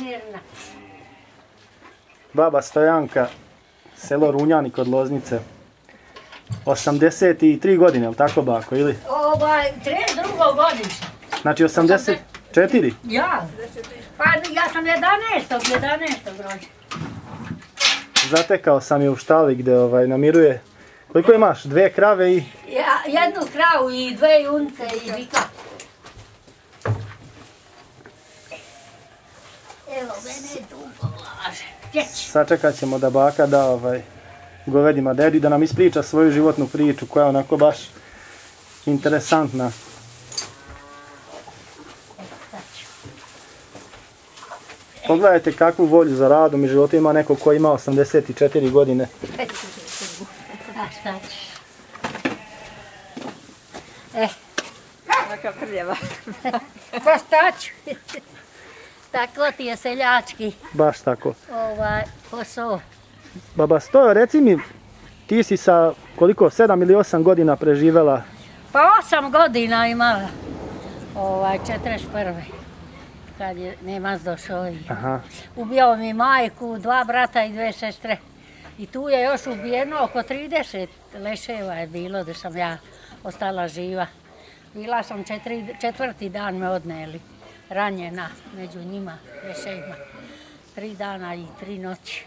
mirna. Baba Stojanka, selo Runjani kod Loznice. 83 godine, je li tako bako, ili? Ovaj, tre drugo godište. Znači 84? Ja. Pa ja sam 11. 11. rođena. Zatekao sam je u štali gde ovaj, namiruje. Koliko imaš? Dve krave i... Ja, jednu kravu i dve junce i bika. Evo, mene tu polaže. Pjeć. Sačekat ćemo da baka da ovaj, govedima dedi da nam ispriča svoju životnu priču koja je onako baš interesantna. Pogledajte kakvu volju za radom i životom ima neko ko ima 84 godine. A šta ćeš? Eh, Neka prljava. pa šta ću? Tako ti je seljački Baš tako. ovaj, posao. Baba Stojo, reci mi, ti si sa koliko, 7 ili 8 godina preživela Pa osam godina imala. Ovaj, 41. Kad je Nemac došao i Aha. ubio mi majku, dva brata i dve sestre. I tu je još ubijeno oko 30 leševa je bilo da sam ja ostala živa. Bila sam četiri, četvrti dan me odneli, ranjena među njima, leševima. Tri dana i tri noći.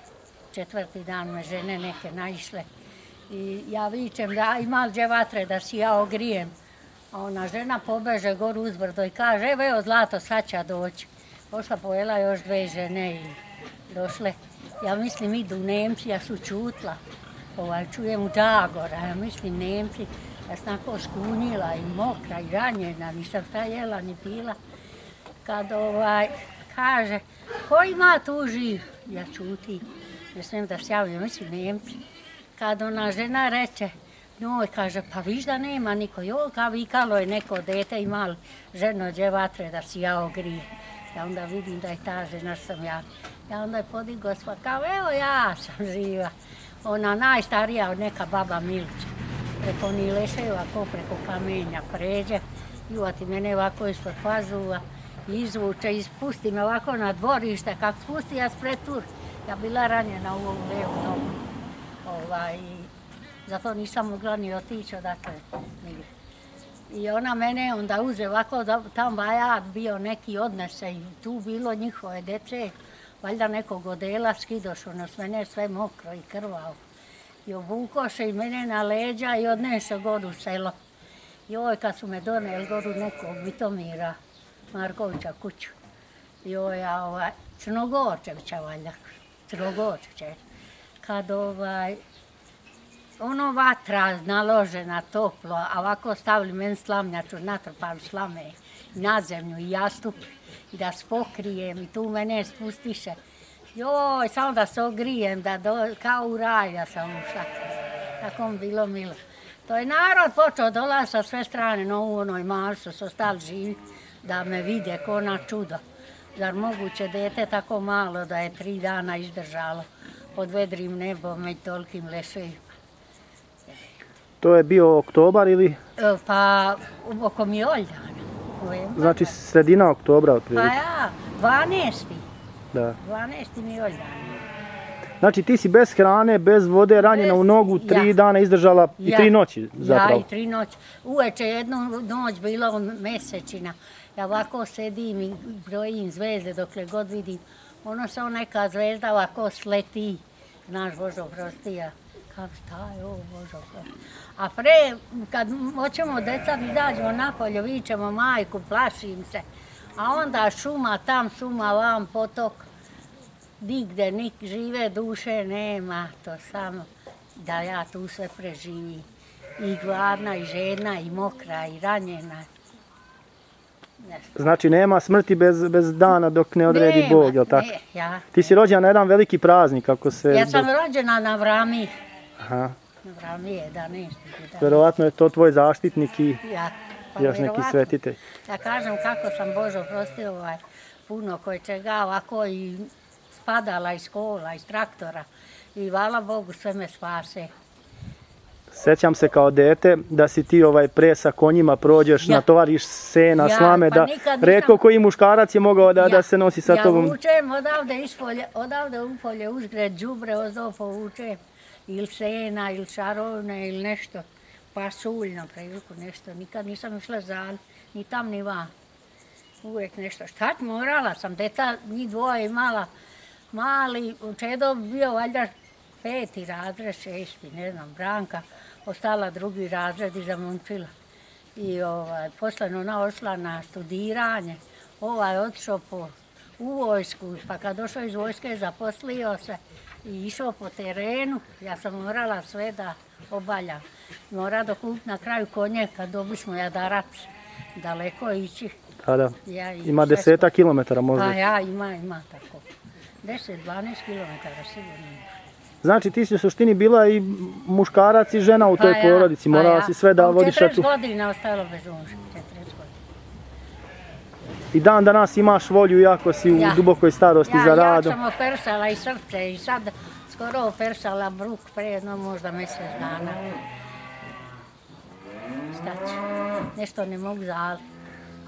Četvrti dan me žene neke naišle. I ja vičem da ima li vatre da si ja ogrijem. A ona žena pobeže gore uzbrdo i kaže, evo, evo zlato, sad će doći. Pošla pojela još dve žene i došle. Ja mislim idu Nemci, ja su čutla. Ovaj, čujem u Dagora, ja mislim Nemci. Ja sam tako skunila i mokra i ranjena, nisam šta jela ni pila. Kad ovaj, kaže, ko ima tu živ? Ja čutim, ne smijem da se javljam, mislim Nemci. Kad ona žena reče, njoj kaže, pa viš da nema niko, jo, ka vikalo je neko dete imalo ženo gdje vatre da si ja ogrije. Ja onda vidim da je ta žena sam ja. Ja onda je podigo sva, kao evo ja sam živa. Ona najstarija od neka baba Milića. Preko Nileševa, ko preko kamenja pređe. juvati mene ovako ispod pazuva. Izvuče i spusti me ovako na dvorište. Kak spusti ja spretur. Ja bila ranjena u ovom levu nogu. Ovaj, zato nisam mogla ni otići odakle. nigdje. I ona mene onda uze ovako, da, tam vajak bio neki odnese i tu bilo njihove dece, valjda nekog odela skidoš, ono s mene sve mokro i krvavo. I obukoše i mene na leđa i odnese godu u selo. Joj, kad su me doneli godu nekog Vitomira Markovića kuću. Joj, ja, ovaj, Crnogorčevića valjda, Crnogorčevića. Kad ovaj, ono vatra naložena toplo, a ovako stavili meni slamnjaču, natrpali slame na zemlju i jastup i da spokrijem i tu mene spustiše. Joj, samo da se ogrijem, da do, kao u raj da sam ušla. Tako mi bilo milo. To je narod počeo dolaziti sa sve strane, no u onoj maršu su ostali živi, da me vide ko na čudo. Zar moguće dete tako malo da je tri dana izdržalo pod vedrim nebom i tolikim leševima. To je bio oktobar ili, E, Pa, oko Mioljana. novembra. znači sredina oktobra Pa otprilike? ja, 12. Da. 12. Mioljana. Znači ti si bez hrane, bez vode, ranjena Bez- u nogu, tri ja. dana izdržala i Ja. tri noći Ja zapravo. i tri noći. Uveče jednu noć bilo mesečina. Ja ovako sedim i brojim zvezde dokle god vidim. Ono samo neka zvezda ovako sleti. Znaš, Božo, prosti ja. Kao šta je ovo, Božo, prosti. A pre, kad hoćemo deca izađemo napolje, vičemo majku, plašim se. A onda šuma tam, šuma vam, potok. Nigde, nik žive duše nema, to samo da ja tu sve preživim. I gladna, i žedna, i mokra, i ranjena. Znači nema smrti bez, bez dana dok ne odredi Nema, Bog, jel tako? Ne, ja, Ti si rođena na jedan veliki praznik, ako se... ja sam rođena na Vrami. Aha. Na Vrami je 11. Verovatno je to tvoj zaštitnik i Ja, pa još neki svetitelj. Ja kažem kako sam Božo prostio ovaj, puno koje čega ovako i spadala iz kola, iz traktora. I hvala Bogu sve me spase. Sećam se kao dete da si ti ovaj pre sa konjima prođeš, Ja. natovariš sena, Ja, slame, pa da nisam- rekao koji muškarac je mogao da, da se nosi sa ja tobom. vučem odavde ispolje, odavde u polje uzgred džubre, ozdo povučem. Ili sena, ili šarovne, ili nešto. Pasulj na priliku, nešto. Nikad nisam išla za, ni tam, ni van. Uvijek nešto. Šta morala sam, deca, njih dvoje imala mali, Čedo bio valjda peti razred, šesti, ne znam, Branka, ostala drugi razred i zamunčila. I ovaj, posle ona ošla na studiranje, ovaj otišao po, u vojsku, pa kad došao iz vojske zaposlio se i išao po terenu, ja sam morala sve da obaljam. Mora dokupiti na kraju konje kad dobismo jadarac, daleko ići. Da, da. Ja, Ima deseta kilometara možda. Pa ja, ima, ima tako. 10-12 km sigurno ima. Znači ti si u suštini bila i muškarac i žena u toj Pa ja, porodici, pa morala ja. si sve da u vodiš 40 račun. godina ostalo bez muža, 40 godina. I dan danas imaš volju iako si u Ja. dubokoj starosti Ja, za ja radom. sam opersala i srce i sad skoro opersala bruk pre jedno možda mjesec dana. Šta ću? Nešto ne mogu zali.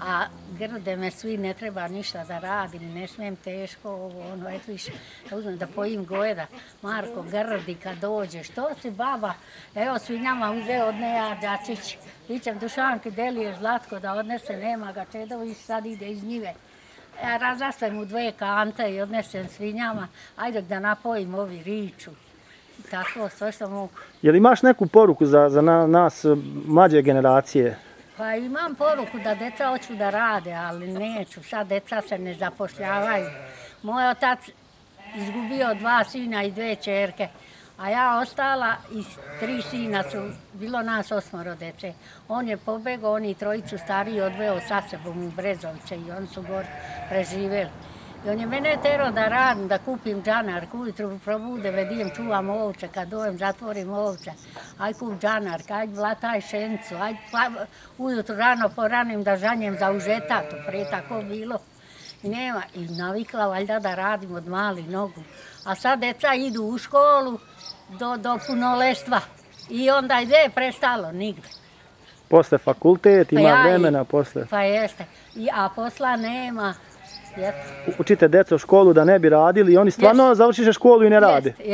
A grde me svi, ne treba ništa da radim, ne smijem teško ovo, ono, eto više, da uzmem da pojim gojeda. Marko, grdi kad dođe, što si baba? Evo svinjama uzeo od neja Đačić. Vićem Dušanki delije zlatko da odnese, nema ga, Čedović sad ide iz njive. Ja razaspem u dve kante i odnesem svinjama, ajde da napojim ovi riču. Tako, sve što mogu. Jel imaš neku poruku za, za na- nas mlađe generacije? Pa imam poruku da deca hoću da rade, ali neću. Sad deca se ne zapošljavaju. Moj otac izgubio dva sina i dve čerke, a ja ostala i tri sina su, bilo nas osmoro dece. On je pobegao, oni trojicu stariji odveo sa sebom u Brezoviće i oni su gor preživeli. I on je mene tero da radim, da kupim džanar, ujutru probude, vedim, čuvam ovce, kad dojem, zatvorim ovce. Aj kup džanar, aj vlataj šencu, aj pa, ujutru rano poranim da žanjem za užeta, to pre tako bilo. I nema, i navikla valjda da radim od mali nogu. A sad deca idu u školu do, do punolestva. I onda gdje je prestalo? Nigde. Posle fakultet, ima Pa ja vremena, posle. Pa jeste. I, a posla nema. Učite deca u školu da ne bi radili i oni stvarno završiše školu i ne rade. Jeste,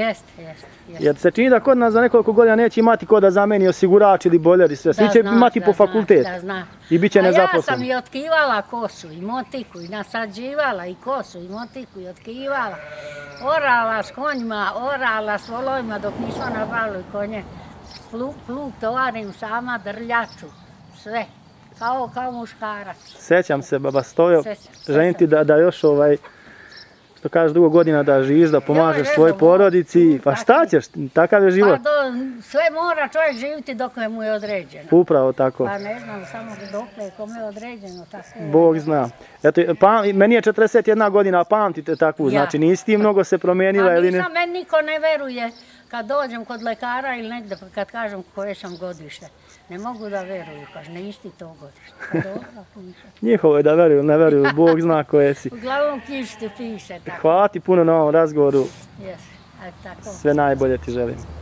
jeste, jeste. Jer se čini da kod nas za nekoliko godina neće imati ko da zameni osigurač ili boljer i sve. Svi će imati po znaš, fakultet Da znaš. i bit će A ja sam nezaposleni. i otkivala kosu i motiku i nasađivala i kosu i motiku i otkivala. Orala s konjima, orala s volovima dok nismo nabavili konje. Pluk, pluk tovarim sama, drljaču, sve. Kao, kao muškarac. Sećam se, baba Stojo, želim ti da, da još ovaj, što kažeš dugo godina da živiš, da pomažeš evo, svojoj porodici, pa šta je. ćeš, takav je Pa život. do, sve mora čovjek živjeti dok mu je određeno. Upravo tako. Pa ne znam samo dok je kome je određeno. Tako je. Bog zna. Eto, pa, meni je 41 godina, pamtite takvu, Ja. znači nisi ti mnogo se promijenila Pa ili ne? nisam, meni niko ne veruje kad dođem kod lekara ili negde, kad kažem koje sam godište. Ne mogu da veruju, kaže, ne isti to godište. Pa. Njihovo je da veruju, ne veruju, Bog zna koje si. Uglavnom knjižište piše tako. Hvala ti puno na ovom razgovoru, Jes, a tako. sve najbolje ti želim.